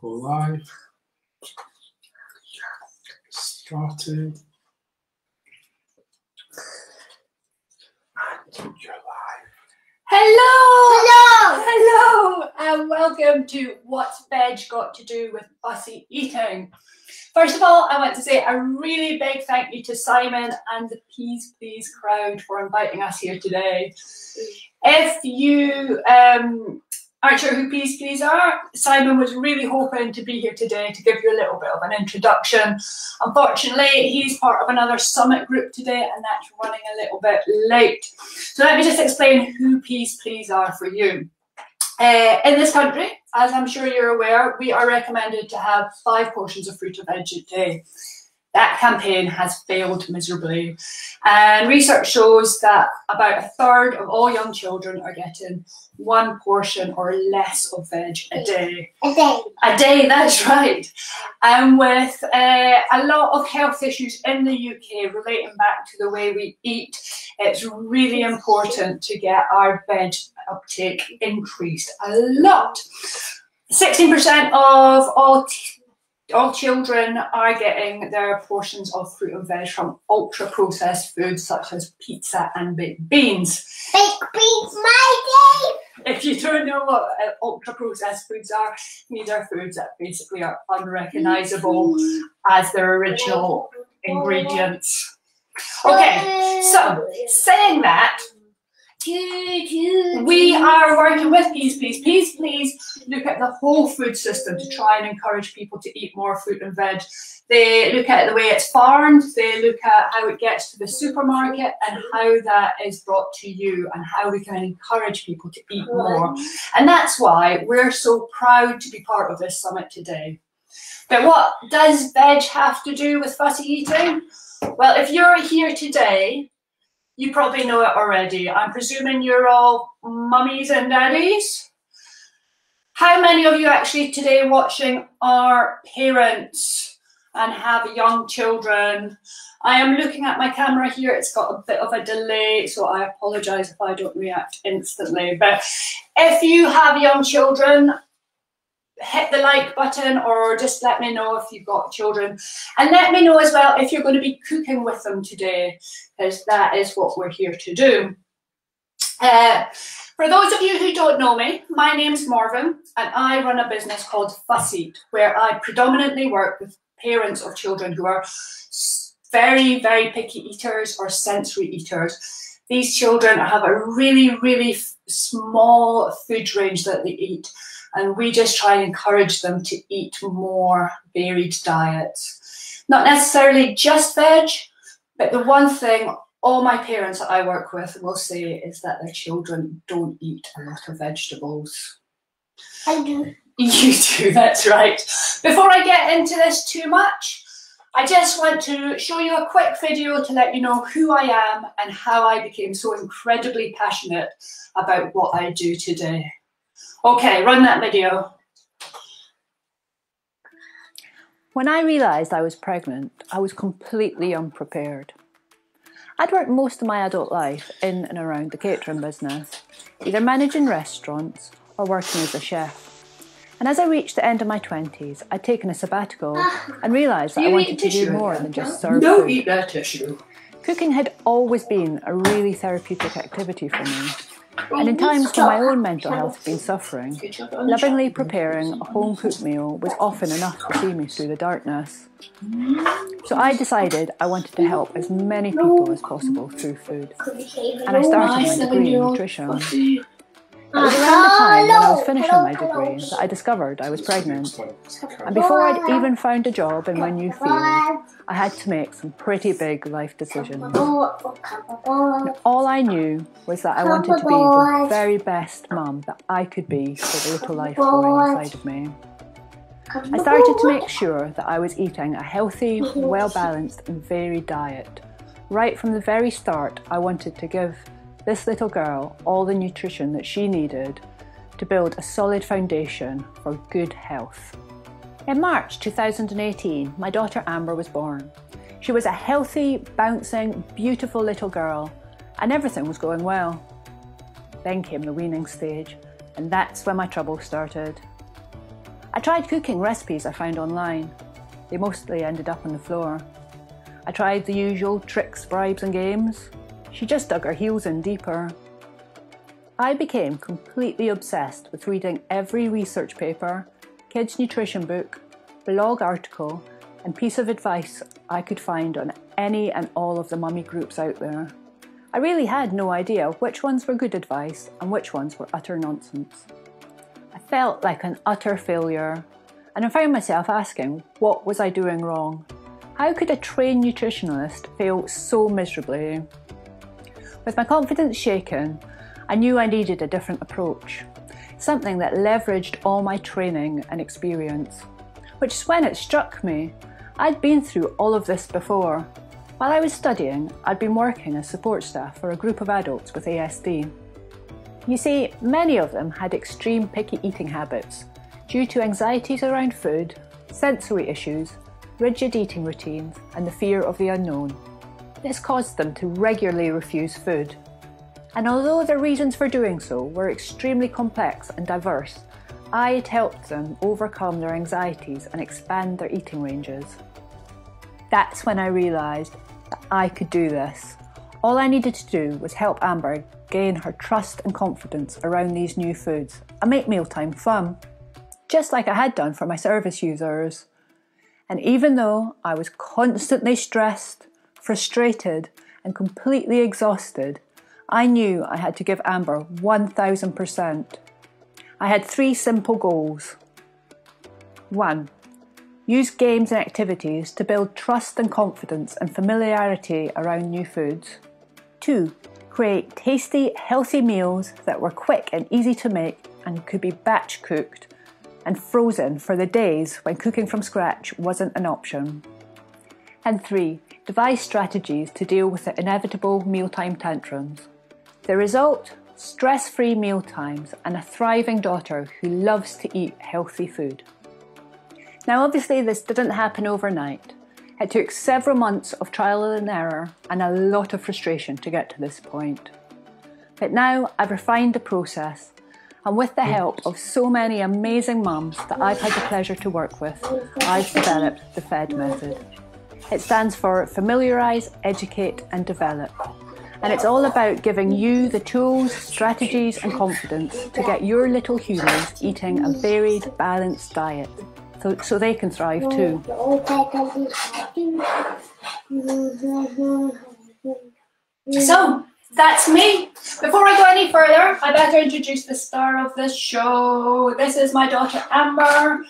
Go live. Started. And you're live. Hello! Hello! Hello! And welcome to What's Veg Got to Do with Fussy Eating. First of all, I want to say a really big thank you to Simon and the Peas Please crowd for inviting us here today. If you um, aren't who Peas Please are, Simon was really hoping to be here today to give you a little bit of an introduction. Unfortunately, he's part of another summit group today and that's running a little bit late. So let me just explain who Peas Please are for you. Uh, in this country, as I'm sure you're aware, we are recommended to have five portions of fruit or veg a day. That campaign has failed miserably. And research shows that about a third of all young children are getting one portion or less of veg a day. A day. A day, that's right. And with uh, a lot of health issues in the UK relating back to the way we eat, it's really important to get our veg uptake increased a lot. 16% of all all children are getting their portions of fruit and veg from ultra processed foods such as pizza and baked beans. Baked beans, my day! If you don't know what uh, ultra processed foods are, these are foods that basically are unrecognizable as their original ingredients. Okay, so saying that, we are working with Peas Please. Peas Please look at the whole food system to try and encourage people to eat more fruit and veg. They look at the way it's farmed, they look at how it gets to the supermarket and how that is brought to you and how we can encourage people to eat more. And that's why we're so proud to be part of this summit today. But what does veg have to do with fussy eating? Well, if you're here today you probably know it already. I'm presuming you're all mummies and daddies. How many of you actually today watching are parents and have young children? I am looking at my camera here. It's got a bit of a delay, so I apologize if I don't react instantly. But if you have young children, hit the like button or just let me know if you've got children. And let me know as well if you're going to be cooking with them today, because that is what we're here to do. Uh, for those of you who don't know me, my name's Morven and I run a business called Fusseat, where I predominantly work with parents of children who are very, very picky eaters or sensory eaters. These children have a really, really small food range that they eat and we just try and encourage them to eat more varied diets. Not necessarily just veg, but the one thing all my parents that I work with will say is that their children don't eat a lot of vegetables. I do. You do, that's right. Before I get into this too much, I just want to show you a quick video to let you know who I am and how I became so incredibly passionate about what I do today. Okay, run that video. When I realised I was pregnant, I was completely unprepared. I'd worked most of my adult life in and around the catering business, either managing restaurants or working as a chef. And as I reached the end of my 20s, I'd taken a sabbatical and realised that I wanted to do more than just serve No, food. eat that tissue. Cooking had always been a really therapeutic activity for me. And in times when my own mental health had been suffering, lovingly preparing a home cooked meal was often enough to see me through the darkness. So I decided I wanted to help as many people as possible through food. And I started my degree in nutrition. It was around the time I was finishing my degree that I discovered I was pregnant. And before I'd even found a job in my new field, I had to make some pretty big life decisions. All I knew was that I wanted to be the very best mum that I could be for the little life growing inside of me. I started to make sure that I was eating a healthy, well balanced, and varied diet. Right from the very start, I wanted to give this little girl all the nutrition that she needed to build a solid foundation for good health. In March 2018, my daughter Amber was born. She was a healthy, bouncing, beautiful little girl, and everything was going well. Then came the weaning stage, and that's when my trouble started. I tried cooking recipes I found online. They mostly ended up on the floor. I tried the usual tricks, bribes, and games. She just dug her heels in deeper. I became completely obsessed with reading every research paper, kids' nutrition book, blog article, and piece of advice I could find on any and all of the mummy groups out there. I really had no idea which ones were good advice and which ones were utter nonsense. I felt like an utter failure, and I found myself asking what was I doing wrong? How could a trained nutritionalist fail so miserably? With my confidence shaken, I knew I needed a different approach, something that leveraged all my training and experience, which is when it struck me I'd been through all of this before. While I was studying, I'd been working as support staff for a group of adults with ASD. You see, many of them had extreme picky eating habits due to anxieties around food, sensory issues, rigid eating routines, and the fear of the unknown. This caused them to regularly refuse food. And although their reasons for doing so were extremely complex and diverse, I had helped them overcome their anxieties and expand their eating ranges. That's when I realised that I could do this. All I needed to do was help Amber gain her trust and confidence around these new foods and make mealtime fun, just like I had done for my service users. And even though I was constantly stressed, frustrated, and completely exhausted, I knew I had to give Amber 1000%. I had three simple goals. One, use games and activities to build trust and confidence and familiarity around new foods. Two, create tasty, healthy meals that were quick and easy to make and could be batch cooked and frozen for the days when cooking from scratch wasn't an option. And three, devise strategies to deal with the inevitable mealtime tantrums. The result? Stress free mealtimes and a thriving daughter who loves to eat healthy food. Now, obviously, this didn't happen overnight. It took several months of trial and error and a lot of frustration to get to this point. But now I've refined the process, and with the help of so many amazing mums that I've had the pleasure to work with, I've developed the FED method. It stands for Familiarise, Educate and Develop. And it's all about giving you the tools, strategies, and confidence to get your little humans eating a varied, balanced diet so, so they can thrive too. So that's me. Before I go any further, I better introduce the star of the show. This is my daughter Amber.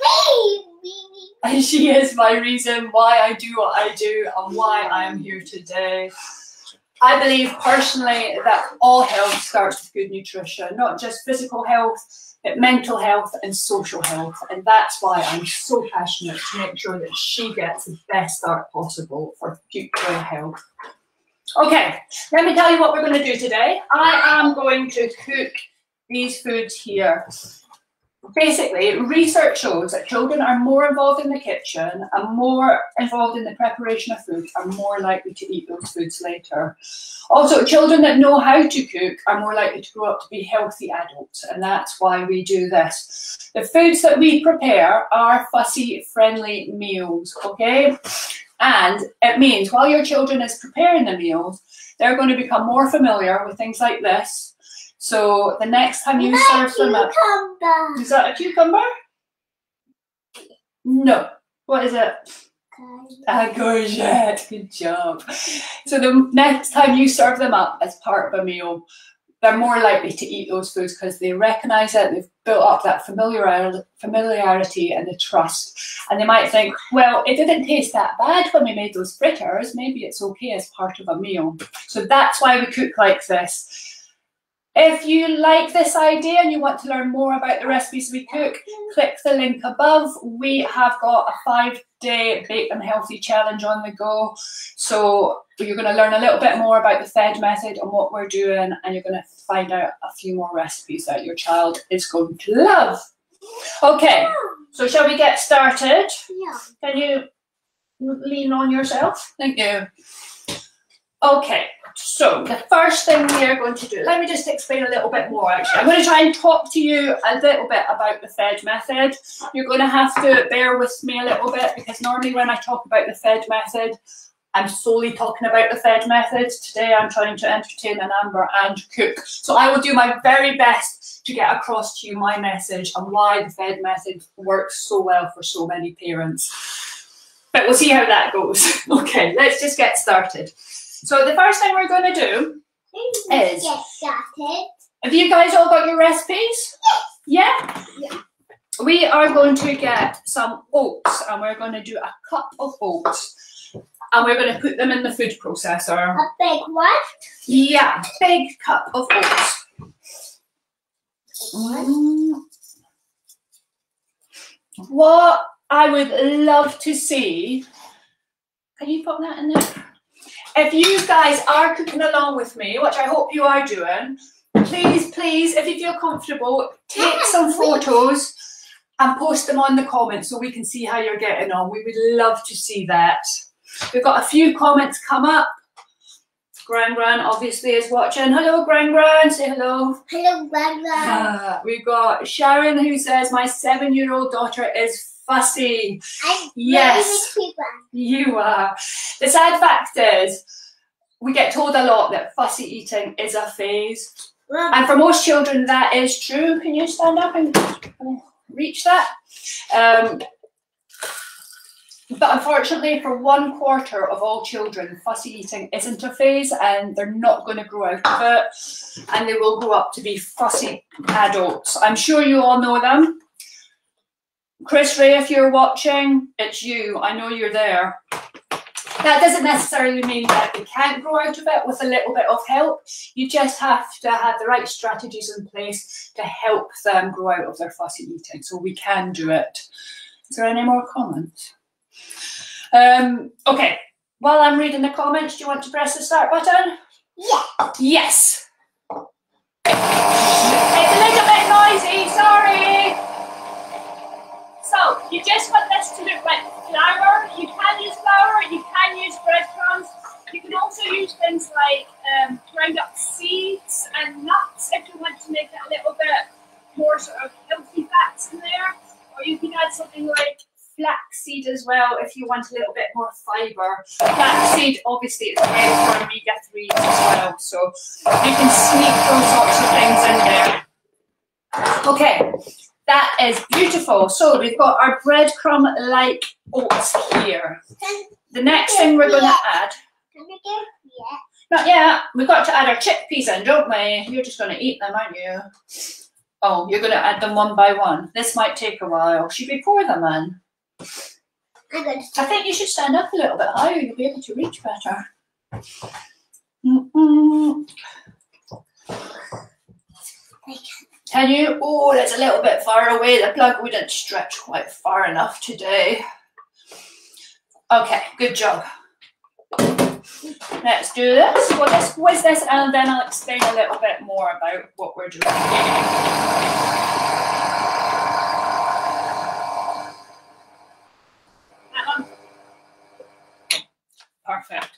And she is my reason why I do what I do and why I am here today. I believe personally that all health starts with good nutrition, not just physical health, but mental health and social health. And that's why I'm so passionate to make sure that she gets the best start possible for future health. Okay, let me tell you what we're going to do today. I am going to cook these foods here. Basically, research shows that children are more involved in the kitchen and more involved in the preparation of food are more likely to eat those foods later. Also, children that know how to cook are more likely to grow up to be healthy adults, and that's why we do this. The foods that we prepare are fussy friendly meals, okay? And it means while your children is preparing the meals, they're going to become more familiar with things like this. So the next time you serve them up, is that a cucumber? No. What is it? A courgette. Good job. So the next time you serve them up as part of a meal, they're more likely to eat those foods because they recognise it, they've built up that familiarity and the trust. And they might think, well, it didn't taste that bad when we made those fritters. Maybe it's okay as part of a meal. So that's why we cook like this. If you like this idea and you want to learn more about the recipes we cook, click the link above. We have got a five day bake them healthy challenge on the go. So you're going to learn a little bit more about the FED method and what we're doing, and you're going to find out a few more recipes that your child is going to love. Okay, so shall we get started? Yeah. Can you lean on yourself? Thank you. Okay, so the first thing we are going to do, let me just explain a little bit more actually. I'm going to try and talk to you a little bit about the FED method. You're going to have to bear with me a little bit because normally when I talk about the FED method, I'm solely talking about the FED method. Today I'm trying to entertain an Amber and cook. So I will do my very best to get across to you my message and why the FED method works so well for so many parents. But we'll see how that goes. okay, let's just get started. So the first thing we're going to do Is- get started. Have you guys all got your recipes? Yeah? Yeah. We are going to get some oats and we're going to do a cup of oats and we're going to put them in the food processor. A big one. Yeah, big cup of oats. Mm. What I would love to see, can you put that in there? If you guys are cooking along with me, which I hope you are doing, please, please, if you feel comfortable, take Yeah, some photos and post them on the comments so we can see how you're getting on. We would love to see that. We've got a few comments come up. Gran Gran obviously is watching. Hello, Gran Gran. Say hello. Hello, Grandma. Uh, we've got Sharon who says, My seven year old daughter is fussy. I'm Yes. You are. The sad fact is, we get told a lot that fussy eating is a phase. Well, And for most children, that is true. Can you stand up and reach that? Um, but unfortunately, for one quarter of all children, fussy eating isn't a phase and they're not going to grow out of it and they will grow up to be fussy adults. I'm sure you all know them. Chris Ray, if you're watching, it's you. I know you're there. That doesn't necessarily mean that they can't grow out of it with a little bit of help. You just have to have the right strategies in place to help them grow out of their fussy eating. So we can do it. Is there any more comments? Um, okay, while I'm reading the comments, do you want to press the start button? yeah. Yes. It's a little bit noisy, sorry. So, you just want this to look like flour. You can use flour, you can use breadcrumbs. You can also use things like um, ground up seeds and nuts if you want to make it a little bit more sort of healthy fats in there. Or you can add something like flaxseed as well if you want a little bit more fibre. Flaxseed obviously is great for omega 3s as well, so you can sneak those sorts of things in there. Okay, that is beautiful. So we've got our breadcrumb like oats here. The next thing we're going to add, can I get yeah? not yet, we've got to add our chickpeas in, don't we? You're just going to eat them, aren't you? Oh, you're going to add them one by one. This might take a while. Should we pour them in? I think you should stand up a little bit higher. You'll be able to reach better. Mm-mm. Can you? Oh, that's a little bit far away. The plug wouldn't stretch quite far enough today. Okay, good job. Let's do this. We'll just whiz this and then I'll explain a little bit more about what we're doing. Perfect.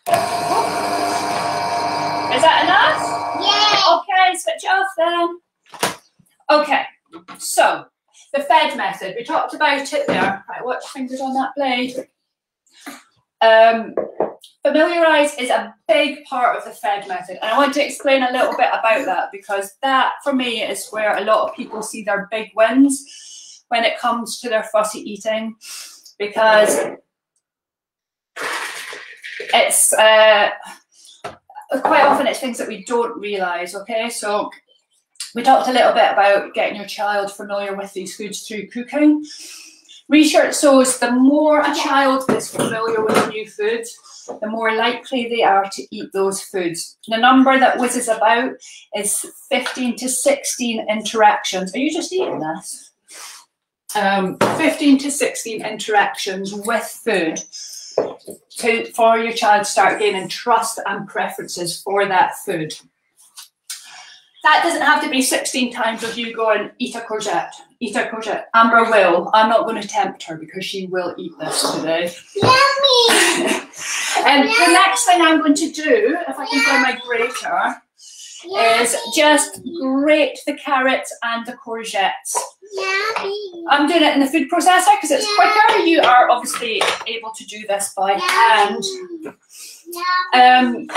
Is that enough? Yeah. Okay, switch it off then. Okay, so the Fed method, we talked about it there. Right, watch fingers on that blade. Um, familiarise is a big part of the Fed method, and I want to explain a little bit about that because that, for me, is where a lot of people see their big wins when it comes to their fussy eating, because it's uh, quite often it's things that we don't realise. Okay, so we talked a little bit about getting your child familiar with these foods through cooking. Research shows the more a child is familiar with new foods, the more likely they are to eat those foods. The number that whizzes about is 15 to 16 interactions. Are you just eating this? Um, 15 to 16 interactions with food to, for your child to start gaining trust and preferences for that food. That doesn't have to be 16 times of you going, eat a courgette, eat a courgette. Amber will. I'm not going to tempt her because she will eat this today. Yummy. And the next thing I'm going to do, if I can find my grater, is just grate the carrots and the courgettes. I'm doing it in the food processor because it's quicker. You are obviously able to do this by hand. Um,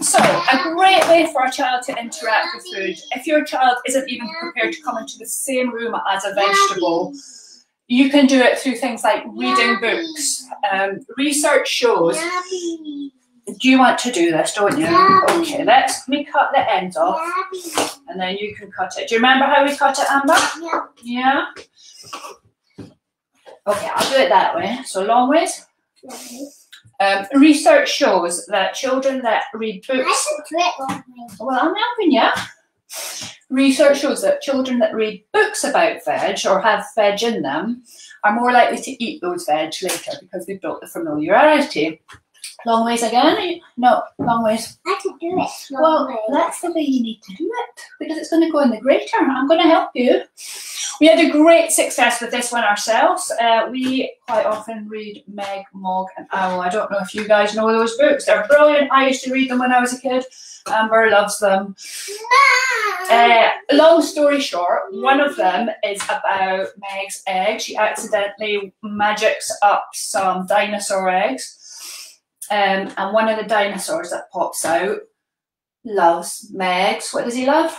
so, a great way for a child to interact with food. If your child isn't even prepared to come into the same room as a vegetable, you can do it through things like reading books. Um, research shows. Do you want to do this, don't you? Yeah. Okay, let's me cut the ends off Yummy. and then you can cut it. Do you remember how we cut it, Amber? Yeah. Yeah? Okay, I'll do it that way. So long ways. Um, research shows that children that read books. should do it long way. Well, I'm helping you. Research shows that children that read books about veg or have veg in them are more likely to eat those veg later because they've built the familiarity. Long ways again? No, long ways. I could do it Well, that's the way you need to do it because it's going to go in the grater. I'm going to help you. We had a great success with this one ourselves. Uh, we quite often read Meg, Mog, and Owl. I don't know if you guys know those books. They're brilliant. I used to read them when I was a kid. Amber loves them. Uh, long story short, one of them is about Meg's egg. She accidentally magics up some dinosaur eggs. Um, and one of the dinosaurs that pops out loves Meg's. What does he love?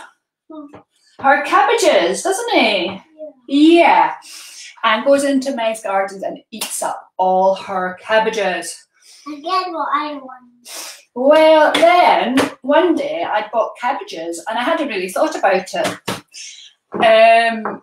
Her cabbages, doesn't he? Yeah. And goes into Meg's gardens and eats up all her cabbages. Again, what I want. Well, then one day I bought cabbages and I hadn't really thought about it. Um,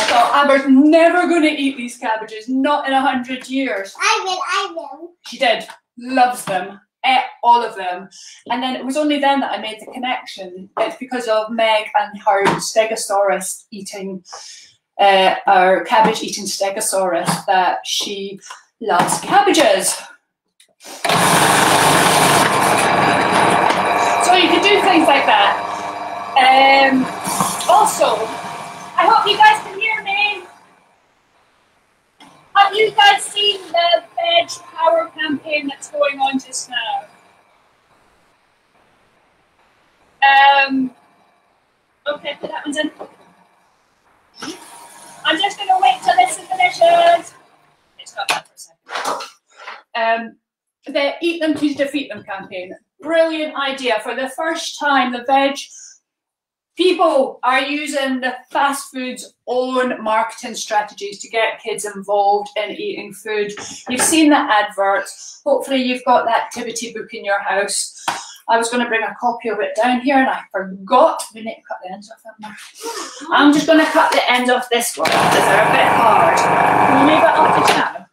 I thought Amber's never going to eat these cabbages, not in a hundred years. I will, I will. She did, loves them, ate all of them. And then it was only then that I made the connection. It's because of Meg and her Stegosaurus eating, uh, our cabbage eating Stegosaurus, that she loves cabbages. So you can do things like that. Um, also, I hope you guys can hear me. Have you guys seen the Veg Power campaign that's going on just now? Um, okay, put that one's in. I'm just going to wait till this is finishes. It's got that for a second. Um, the Eat Them to Defeat Them campaign. Brilliant idea. For the first time, the veg people are using the fast food's own marketing strategies to get kids involved in eating food. You've seen the adverts. Hopefully, you've got the activity book in your house. I was going to bring a copy of it down here and I forgot. We need to cut the ends off. I'm just going to cut the ends off this one because they're a bit hard. Can you leave it up to now?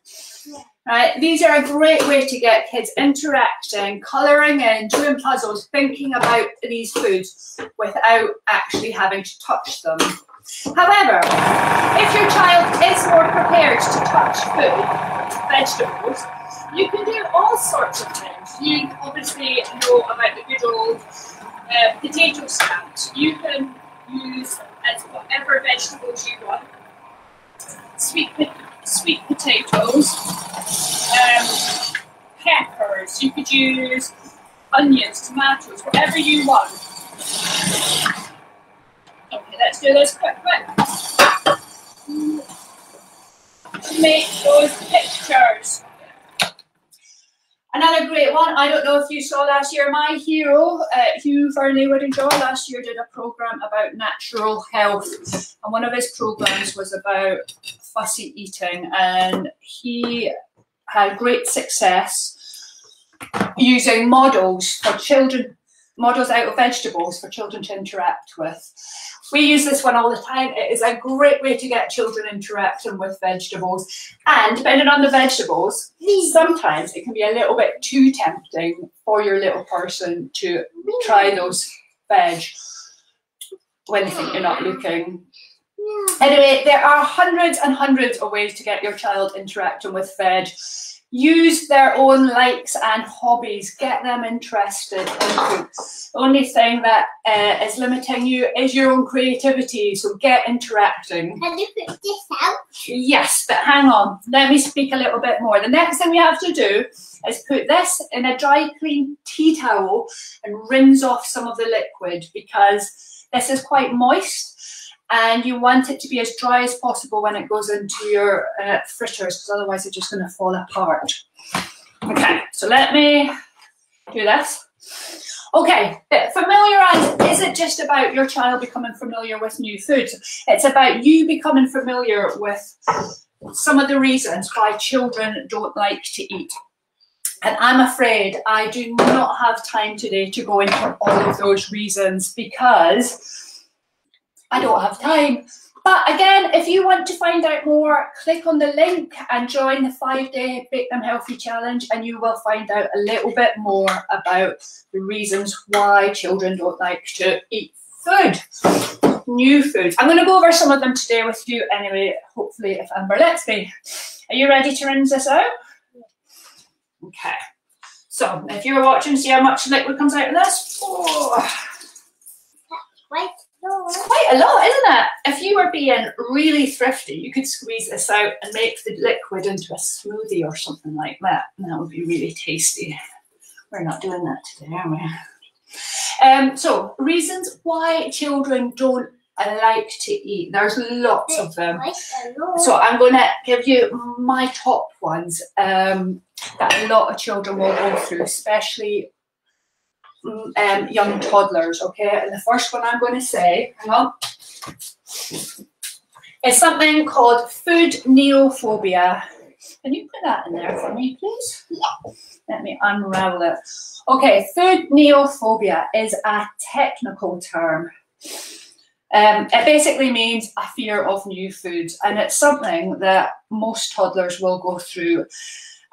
Right, these are a great way to get kids interacting, colouring in, doing puzzles, thinking about these foods without actually having to touch them. However, if your child is more prepared to touch food, vegetables, you can do all sorts of things. You obviously know about the good old uh, potato stamps. You can use as whatever vegetables you want. Sweet, po- sweet potatoes, um, peppers. You could use onions, tomatoes, whatever you want. Okay, let's do this quick, quick. To make those pictures. Another great one. I don't know if you saw last year. My hero, uh, Hugh Fearnley-Whittingstall, last year did a program about natural health, and one of his programs was about fussy eating, and he had great success using models for children, models out of vegetables for children to interact with. We use this one all the time. It is a great way to get children interacting with vegetables. And depending on the vegetables, sometimes it can be a little bit too tempting for your little person to try those veg when they think you're not looking. Anyway, there are hundreds and hundreds of ways to get your child interacting with veg. use their own likes and hobbies. Get them interested. The only thing that uh, is limiting you is your own creativity. So get interacting. Can you put this out? Yes, but hang on. Let me speak a little bit more. The next thing we have to do is put this in a dry, clean tea towel and rinse off some of the liquid because this is quite moist and you want it to be as dry as possible when it goes into your uh, fritters because otherwise they're just going to fall apart. Okay, so let me do this. Okay, familiarise isn't just about your child becoming familiar with new foods. It's about you becoming familiar with some of the reasons why children don't like to eat. And I'm afraid I do not have time today to go into all of those reasons because I don't have time. But again, if you want to find out more, click on the link and join the five day Bake Them Healthy Challenge, and you will find out a little bit more about the reasons why children don't like to eat food, new food. I'm going to go over some of them today with you anyway, hopefully, if Amber lets me. Are you ready to rinse this out? Okay. So, if you were watching, see how much liquid comes out of this? Oh. It's quite a lot, isn't it? If you were being really thrifty, you could squeeze this out and make the liquid into a smoothie or something like that. And that would be really tasty. We're not doing that today, are we? Um, so, reasons why children don't like to eat. There's lots of them. So I'm going to give you my top ones um, that a lot of children will go through, especially um, young toddlers. Okay, and the first one I'm going to say, hang on, is something called food neophobia. Can you put that in there for me, please? Let me unravel it. Okay, food neophobia is a technical term. Um, it basically means a fear of new foods, and it's something that most toddlers will go through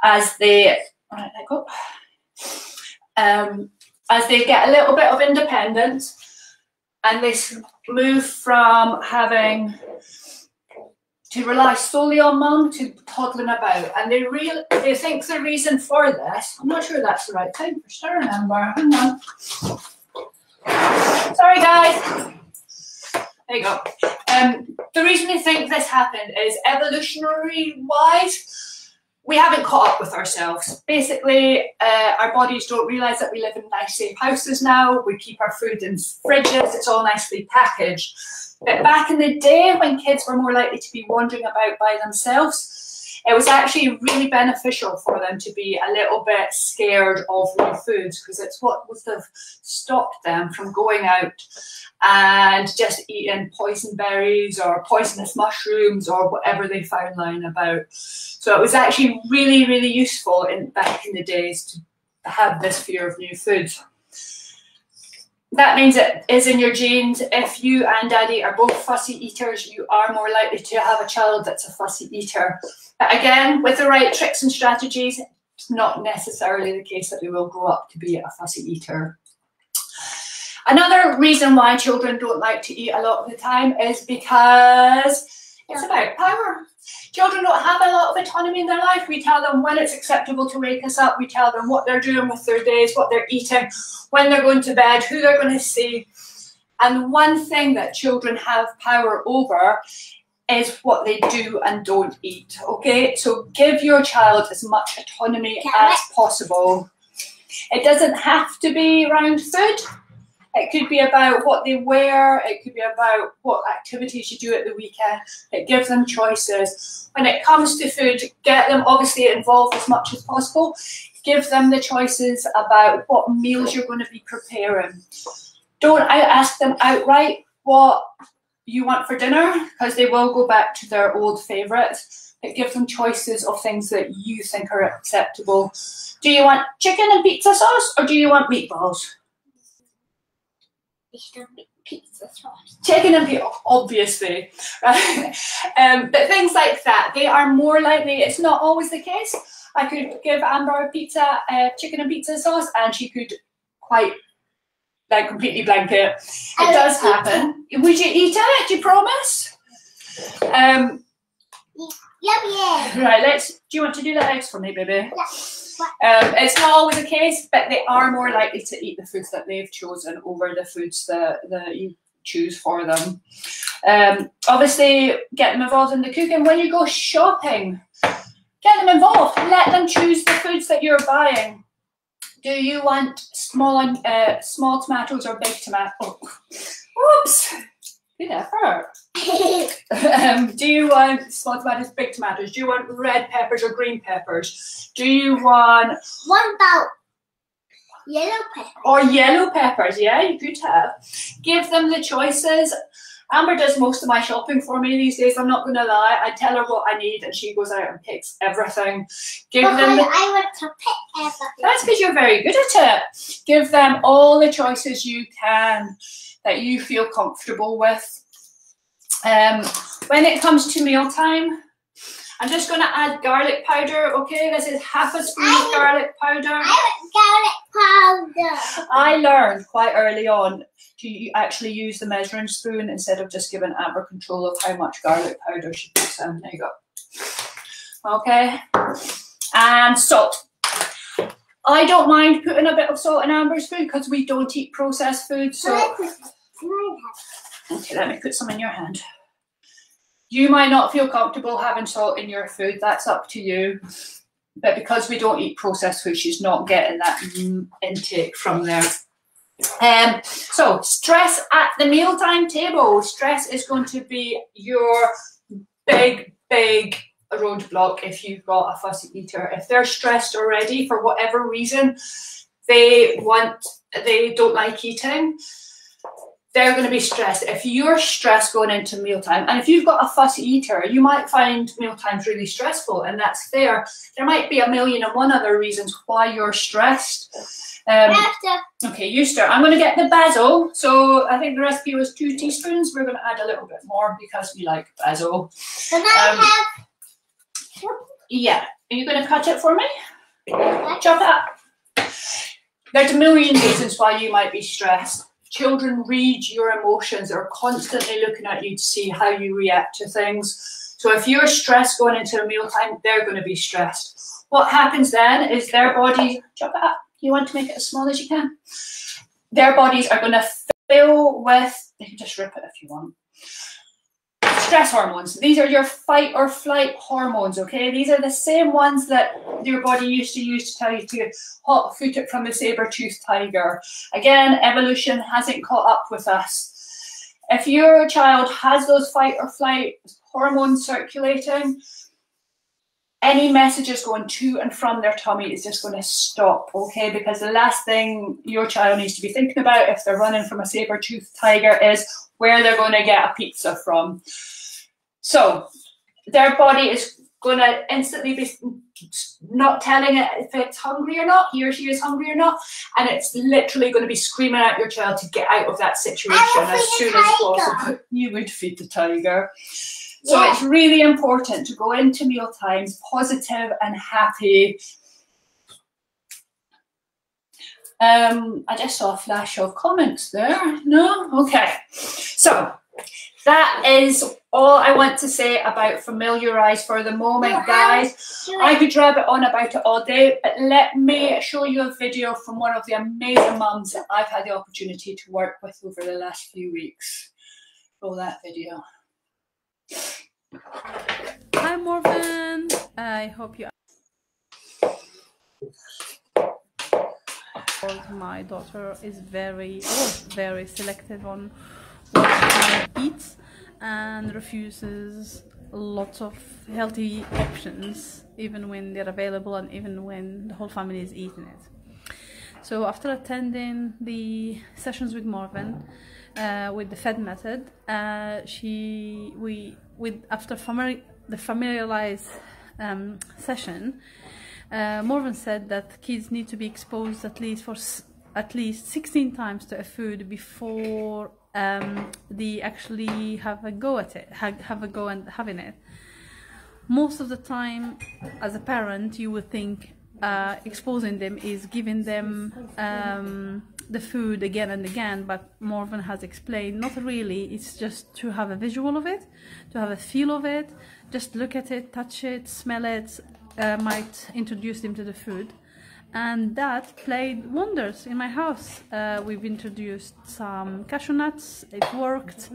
as they right, let go. Um, as they get a little bit of independence, and they move from having to rely solely on mum to toddling about, and they real they think the reason for this. I'm not sure that's the right time for stirring, Amber. Hang on. Sorry, guys. There you go. Um, the reason they think this happened is evolutionary wise, we haven't caught up with ourselves. Basically, uh, our bodies don't realise that we live in nice, safe houses now. We keep our food in fridges, it's all nicely packaged. But back in the day, when kids were more likely to be wandering about by themselves, it was actually really beneficial for them to be a little bit scared of new foods because it's what would have stopped them from going out and just eating poison berries or poisonous mushrooms or whatever they found lying about. So it was actually really, really useful in back in the days to have this fear of new foods. That means it is in your genes. If you and daddy are both fussy eaters, you are more likely to have a child that's a fussy eater. But again, with the right tricks and strategies, it's not necessarily the case that they will grow up to be a fussy eater. Another reason why children don't like to eat a lot of the time is because it's about power. Children don't have a lot of autonomy in their life. We tell them when it's acceptable to wake us up. We tell them what they're doing with their days, what they're eating, when they're going to bed, who they're going to see. And one thing that children have power over is what they do and don't eat. Okay, so give your child as much autonomy as possible. It doesn't have to be around food. It could be about what they wear. It could be about what activities you do at the weekend. It gives them choices. When it comes to food, get them obviously involved as much as possible. Give them the choices about what meals you're going to be preparing. Don't ask them outright what you want for dinner because they will go back to their old favourites. It gives them choices of things that you think are acceptable. Do you want chicken and pizza sauce or do you want meatballs? It's a big pizza sauce. chicken and pizza, obviously, right? um, but things like that, they are more likely. It's not always the case. I could give Amber a pizza, uh, chicken and pizza sauce, and she could quite like completely blank it. It I does happen. Would you eat it? Do you promise? Um, yeah. Right, let's. Do you want to do the eggs for me, baby? Yeah. Um, it's not always the case, but they are more likely to eat the foods that they've chosen over the foods that, that you choose for them. Um, obviously, get them involved in the cooking. When you go shopping, get them involved. Let them choose the foods that you're buying. Do you want small uh, small tomatoes or big tomatoes? Oops. Good effort. um, do you want small tomatoes, big tomatoes? Do you want red peppers or green peppers? Do you want What about yellow pepper? or yellow peppers? Yeah, you could have. Give them the choices. Amber does most of my shopping for me these days. I'm not going to lie. I tell her what I need, and she goes out and picks everything. Give Because them. The, I want to pick everything. that's because you're very good at it. Give them all the choices you can that you feel comfortable with. Um, when it comes to mealtime, I'm just going to add garlic powder. Okay, this is half a spoon of garlic powder. I want garlic powder. I learned quite early on to actually use the measuring spoon instead of just giving Amber control of how much garlic powder she puts in. There you go. Okay, and salt. I don't mind putting a bit of salt in Amber's food because we don't eat processed food. So I put- can I have- Okay, let me put some in your hand. You might not feel comfortable having salt in your food, that's up to you. But because we don't eat processed food, she's not getting that intake from there. Um, so, stress at the mealtime table. Stress is going to be your big, big roadblock if you've got a fussy eater. If they're stressed already for whatever reason, they want, they don't like eating they're going to be stressed. If you're stressed going into mealtime, and if you've got a fussy eater, you might find mealtimes really stressful, and that's fair. There might be a million and one other reasons why you're stressed. Um, okay, you start. I'm going to get the basil. So I think the recipe was two teaspoons. We're going to add a little bit more because we like basil. can I Um, have Yeah. Are you going to cut it for me? that? Chop it up. There's a million reasons why you might be stressed. Children read your emotions. They're constantly looking at you to see how you react to things. So if you're stressed going into a mealtime, they're going to be stressed. What happens then is their body, chop it up. You want to make it as small as you can. Their bodies are going to fill with, you can just rip it if you want. Stress hormones. These are your fight or flight hormones, okay? These are the same ones that your body used to use to tell you to hot foot it from the saber-toothed tiger. Again, evolution hasn't caught up with us. If your child has those fight or flight hormones circulating, any messages going to and from their tummy is just going to stop, okay? Because the last thing your child needs to be thinking about if they're running from a saber-toothed tiger is where they're going to get a pizza from. So their body is going to instantly be not telling it if it's hungry or not, he or she is hungry or not, and it's literally going to be screaming at your child to get out of that situation as soon as possible. You would feed the tiger. So Yeah. it's really important to go into meal times positive and happy. Um, I just saw a flash of comments there. No? Okay. So that is all I want to say about familiarize for the moment, guys. I it. could rabbit on about it all day, but let me show you a video from one of the amazing mums that I've had the opportunity to work with over the last few weeks. Roll that video. Hi Morven, I hope you. My daughter is very, oh, very selective on what she eats and refuses lots of healthy options, even when they're available and even when the whole family is eating it. So after attending the sessions with Morven, uh, with the Fed method, uh, she we with after the familiarize um, session, uh, Morven said that kids need to be exposed at least for at least 16 times to a food before um, they actually have a go at it, ha- have a go and having it. Most of the time, as a parent, you would think uh, exposing them is giving them um, the food again and again, but Morven has explained not really, it's just to have a visual of it, to have a feel of it, just look at it, touch it, smell it, uh, might introduce them to the food. And that played wonders in my house. Uh, we've introduced some cashew nuts, it worked.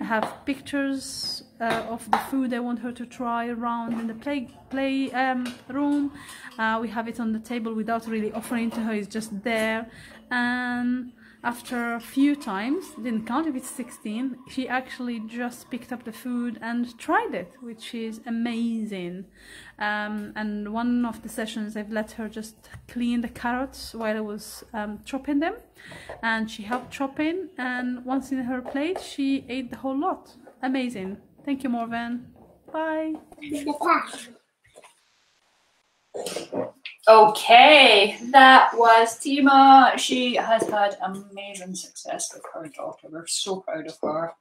I have pictures uh, of the food I want her to try around in the play, play um, room. Uh, we have it on the table without really offering to her, it's just there and after a few times, didn't count if it's 16, she actually just picked up the food and tried it, which is amazing. Um, and one of the sessions, I've let her just clean the carrots while I was um, chopping them, and she helped chopping. And once in her plate, she ate the whole lot. Amazing. Thank you, Morven. Bye. Okay, that was Tima. She has had amazing success with her daughter. We're so proud of her.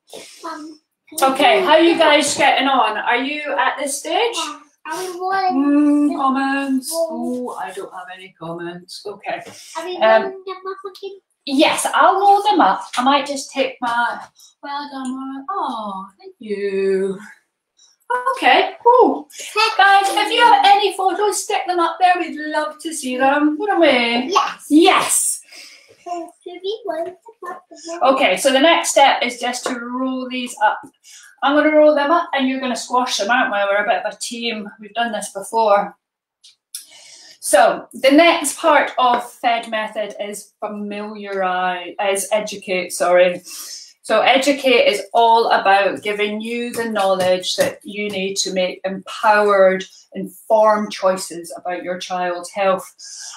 Um, Okay, how are you guys getting on? Are you at this stage? Mm, comments? Oh, I don't have any comments. Okay. Um, Yes, I'll roll them up. I might just take my. Well done. Oh, thank you. Okay, cool. Guys, if you have any photos, stick them up there. We'd love to see them, wouldn't we? Yes. Yes. So, Phoebe, what is the motherfucking- Okay, so the next step is just to roll these up. I'm going to roll them up and you're going to squash them, aren't we? We're a bit of a team. We've done this before. So the next part of Fed method is familiarize, is educate, sorry. So educate is all about giving you the knowledge that you need to make empowered, informed choices about your child's health.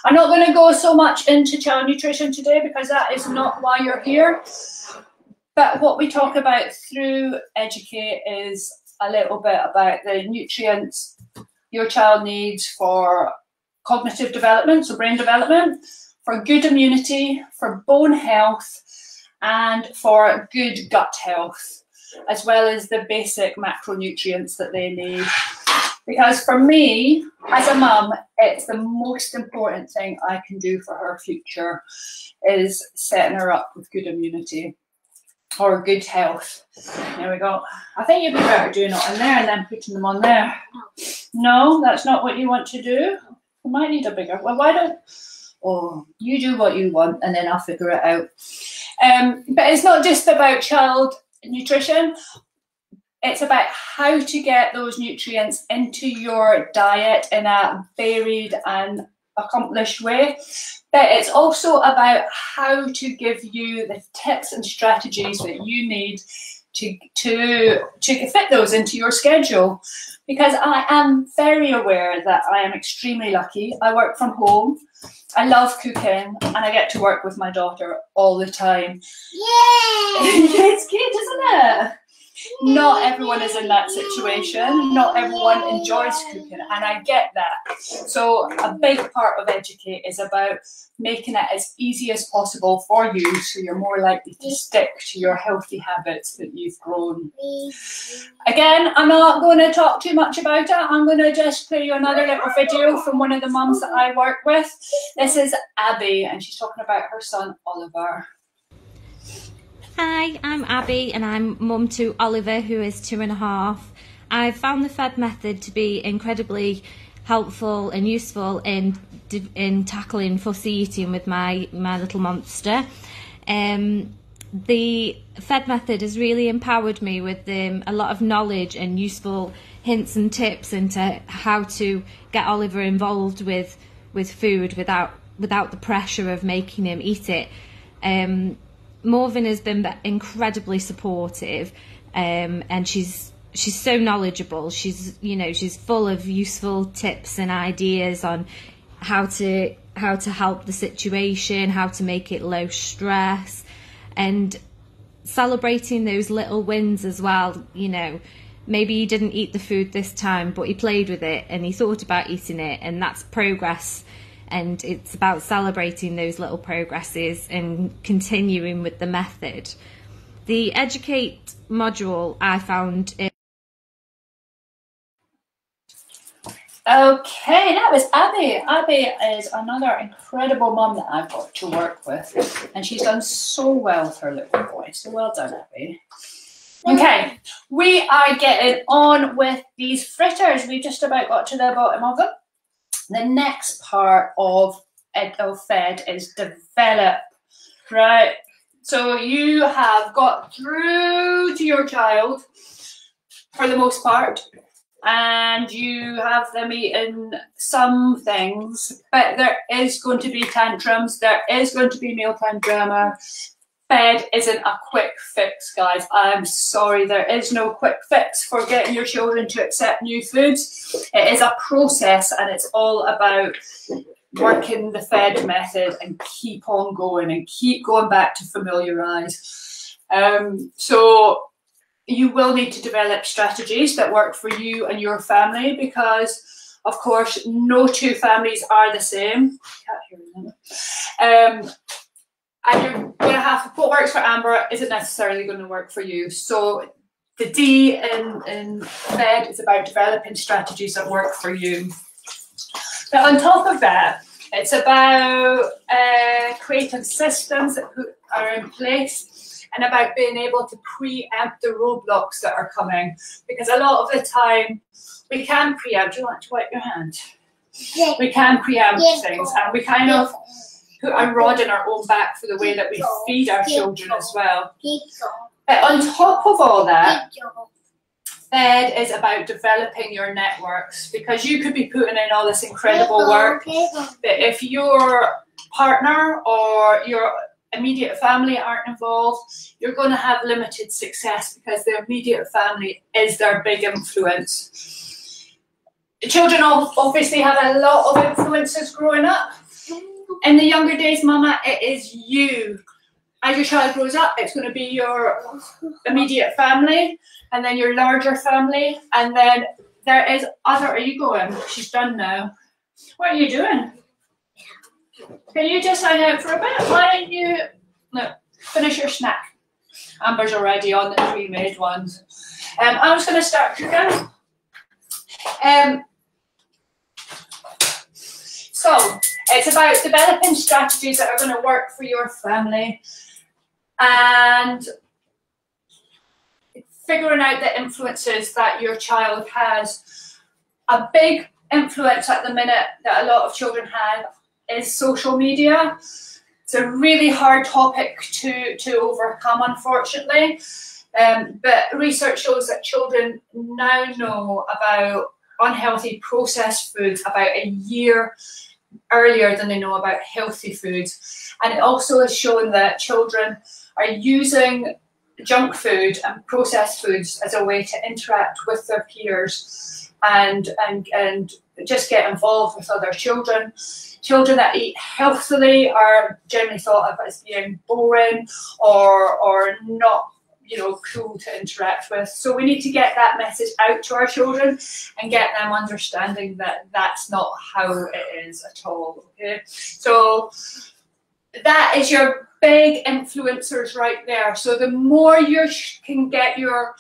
I'm not going to go so much into child nutrition today because that is not why you're here. But what we talk about through Educate is a little bit about the nutrients your child needs for cognitive development, so brain development, for good immunity, for bone health, and for good gut health, as well as the basic macronutrients that they need. Because for me, as a mum, it's the most important thing I can do for her future is setting her up with good immunity or good health. There we go. I think you'd be better doing it on there and then putting them on there. No, that's not what you want to do. We might need a bigger. Well, why don't? Oh, you do what you want, and then I'll figure it out. Um, but it's not just about child nutrition. It's about how to get those nutrients into your diet in a varied and accomplished way. But it's also about how to give you the tips and strategies that you need to to to fit those into your schedule. Because I am very aware that I am extremely lucky. I work from home. I love cooking and I get to work with my daughter all the time. Yay! it's cute, isn't it? Not everyone is in that situation. Not everyone enjoys cooking, and I get that. So, a big part of Educate is about making it as easy as possible for you so you're more likely to stick to your healthy habits that you've grown. Again, I'm not going to talk too much about it. I'm going to just play you another little video from one of the mums that I work with. This is Abby, and she's talking about her son Oliver. Hi, I'm Abby and I'm mum to Oliver, who is two and a half. I've found the Fed method to be incredibly helpful and useful in in tackling fussy eating with my my little monster. Um, the Fed method has really empowered me with um, a lot of knowledge and useful hints and tips into how to get Oliver involved with with food without without the pressure of making him eat it. Um, Morven has been incredibly supportive, um, and she's she's so knowledgeable. She's you know she's full of useful tips and ideas on how to how to help the situation, how to make it low stress, and celebrating those little wins as well. You know, maybe he didn't eat the food this time, but he played with it and he thought about eating it, and that's progress and it's about celebrating those little progresses and continuing with the method. The Educate module I found Okay, that was Abby. Abby is another incredible mum that I've got to work with, and she's done so well with her little boy. So well done, Abby. Okay, we are getting on with these fritters. We've just about got to the bottom of them. The next part of of fed is develop. Right. So you have got through to your child for the most part, and you have them eating some things, but there is going to be tantrums, there is going to be mealtime drama. Fed isn't a quick fix, guys. I'm sorry, there is no quick fix for getting your children to accept new foods. It is a process and it's all about working the fed method and keep on going and keep going back to familiarize. Um, so you will need to develop strategies that work for you and your family because of course no two families are the same. Um, and you're going to have what works for Amber isn't necessarily going to work for you. So the D in, in FED is about developing strategies that work for you. But on top of that, it's about uh, creating systems that are in place and about being able to preempt the roadblocks that are coming. Because a lot of the time, we can preempt. Do you want to wipe your hand? We can preempt things, and we kind of put a rod in our own back for the way that we feed our children as well. But uh, on top of all that, Fed is about developing your networks because you could be putting in all this incredible work, but if your partner or your immediate family aren't involved, you're going to have limited success because the immediate family is their big influence. Children obviously have a lot of influences growing up. In the younger days, Mama, it is you. As your child grows up, it's going to be your immediate family and then your larger family, and then there is other. Are you going? She's done now. What are you doing? Can you just hang out for a bit? Why don't you no finish your snack? Amber's already on the pre-made ones. Um, I'm just going to start cooking. Um, so it's about developing strategies that are going to work for your family and figuring out the influences that your child has. A big influence at the minute that a lot of children have is social media. It's a really hard topic to, to overcome, unfortunately. Um, but research shows that children now know about unhealthy processed foods about a year earlier than they know about healthy foods. And it also has shown that children are using junk food and processed foods as a way to interact with their peers and and and just get involved with other children. Children that eat healthily are generally thought of as being boring or or not you know cool to interact with. So we need to get that message out to our children and get them understanding that that's not how it is at all. Okay, so that is your big influencers right there. So the more you can get your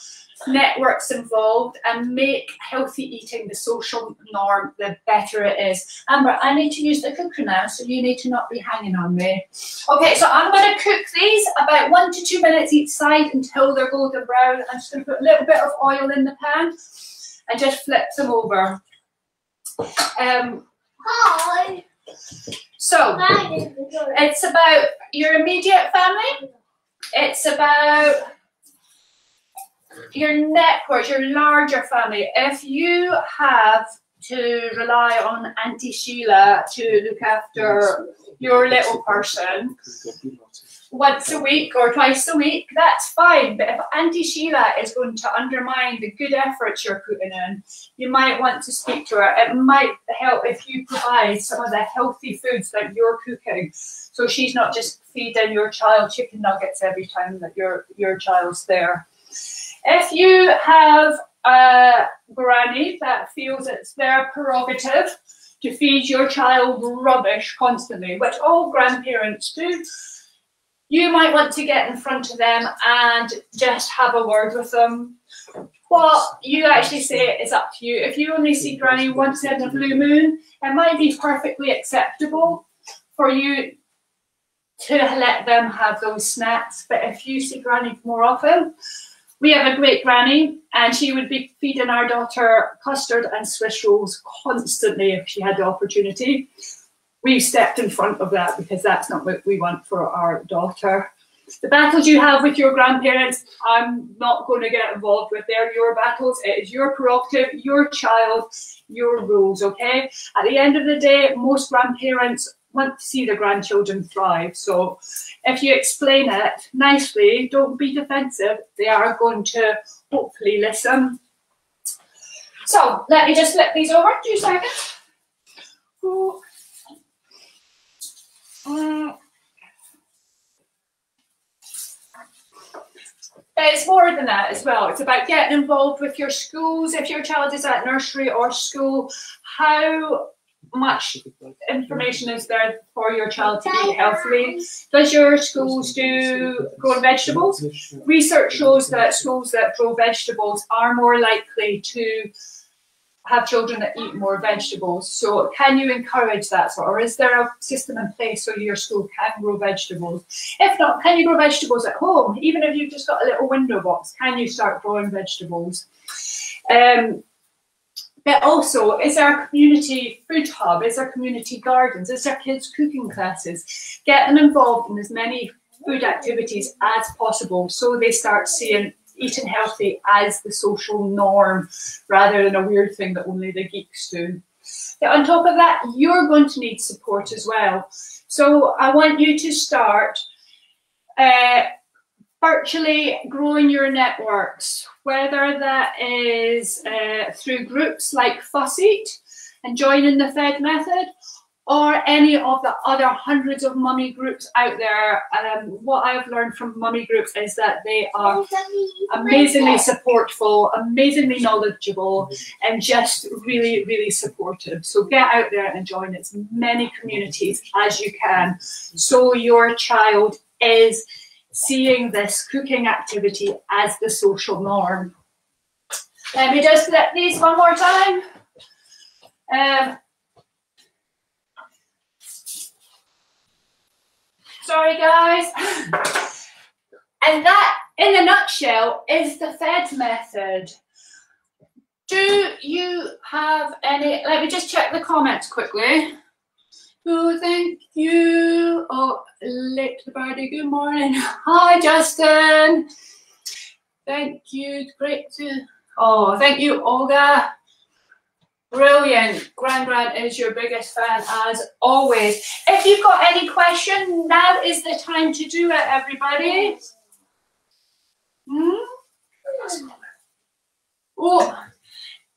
networks involved and make healthy eating the social norm, the better it is. Amber, I need to use the cooker now, so you need to not be hanging on me. Okay, so I'm going to cook these about one to two minutes each side until they're golden brown. I'm just going to put a little bit of oil in the pan and just flip them over. Um, Hi. so, it's about your immediate family. It's about your network, your larger family. If you have to rely on Auntie Sheila to look after your little person once a week or twice a week, that's fine. But if Auntie Sheila is going to undermine the good efforts you're putting in, you might want to speak to her. It might help if you provide some of the healthy foods that you're cooking. So she's not just feeding your child chicken nuggets every time that your your child's there. If you have a granny that feels it's their prerogative to feed your child rubbish constantly, which all grandparents do, you might want to get in front of them and just have a word with them. Well, you actually say is up to you. If you only see Granny once in a blue moon, it might be perfectly acceptable for you to let them have those snacks. But if you see Granny more often, we have a great granny, and she would be feeding our daughter custard and Swiss rolls constantly if she had the opportunity. We've stepped in front of that because that's not what we want for our daughter. The battles you have with your grandparents, I'm not going to get involved with. They're your battles. It is your prerogative, your child, your rules, okay? At the end of the day, most grandparents want to see their grandchildren thrive. So if you explain it nicely, don't be defensive, they are going to hopefully listen. So let me just flip these over, two seconds. Ooh. Mm. It's more than that as well. It's about getting involved with your schools. If your child is at nursery or school, how much information is there for your child to eat healthily? Does your schools do growing vegetables? Research shows that schools that grow vegetables are more likely to have children that eat more vegetables. So can you encourage that sort, or is there a system in place so your school can grow vegetables? If not, can you grow vegetables at home? Even if you've just got a little window box, can you start growing vegetables? Um, but also, is there a community food hub? Is there community gardens? Is there kids cooking classes? Get them involved in as many food activities as possible so they start seeing eating healthy as the social norm rather than a weird thing that only the geeks do. But on top of that, you're going to need support as well. So I want you to start uh, virtually growing your networks, whether that is uh, through groups like Fuss Eat and joining the Fed method, or any of the other hundreds of mummy groups out there. Um, what I've learned from mummy groups is that they are amazingly supportful, amazingly knowledgeable, and just really, really supportive. So get out there and join as many communities as you can so your child is seeing this cooking activity as the social norm. Let me just flip these one more time. Um, sorry guys. And that, in a nutshell, is the FED method. Do you have any, let me just check the comments quickly. Oh, thank you. Oh, little birdie, good morning. Hi, Justin. Thank you. Great to, oh, thank you, Olga. Brilliant. Grand Grand is your biggest fan as always. If you've got any question, now is the time to do it, everybody. Hmm? Oh,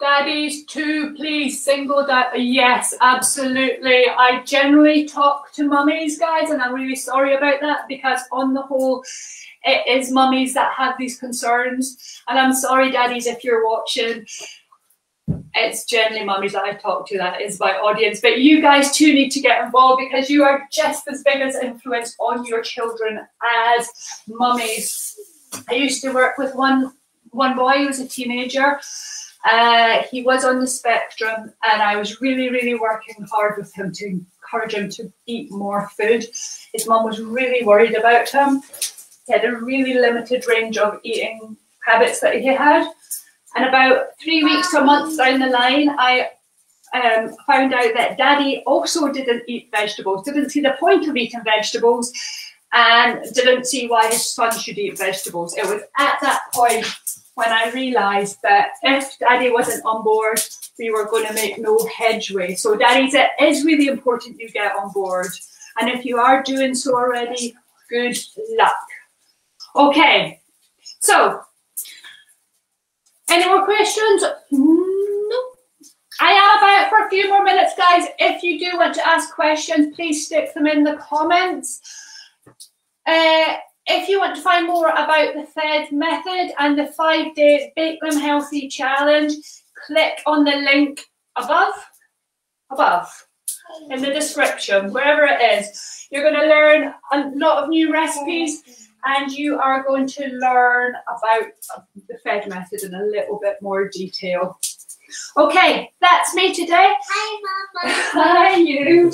daddies too, please. Single dad. Yes, absolutely. I generally talk to mummies, guys, and I'm really sorry about that because, on the whole, it is mummies that have these concerns. And I'm sorry, daddies, if you're watching it's generally mummies that I talk to, that is my audience. But you guys too need to get involved because you are just as big as influence on your children as mummies. I used to work with one one boy who was a teenager. Uh, he was on the spectrum, and I was really, really working hard with him to encourage him to eat more food. His mum was really worried about him. He had a really limited range of eating habits that he had. And about three weeks to a month down the line, I um, found out that daddy also didn't eat vegetables, didn't see the point of eating vegetables, and didn't see why his son should eat vegetables. It was at that point when I realised that if daddy wasn't on board, we were going to make no headway. So, daddies, it is really important you get on board. And if you are doing so already, good luck. Okay, so any more questions? No. I am about for a few more minutes, guys. If you do want to ask questions, please stick them in the comments. Uh, if you want to find more about the FED method and the five day Bake Them Healthy challenge, click on the link above, above, in the description, wherever it is. You're going to learn a lot of new recipes and you are going to learn about the FED method in a little bit more detail. Okay, that's me today. Hi, Mama. Hi, you.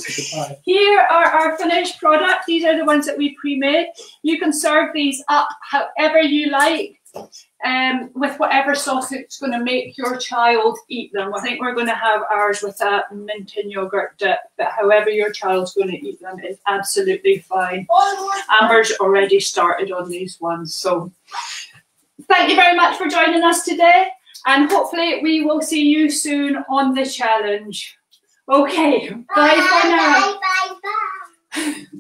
Here are our finished product. These are the ones that we pre-made. You can serve these up however you like, um, with whatever sauce it's going to make your child eat them. I think we're going to have ours with a mint and yogurt dip, but however your child's going to eat them is absolutely fine. Amber's already started on these ones, so thank you very much for joining us today, and hopefully we will see you soon on the challenge. Okay, bye for now. Bye, bye, bye.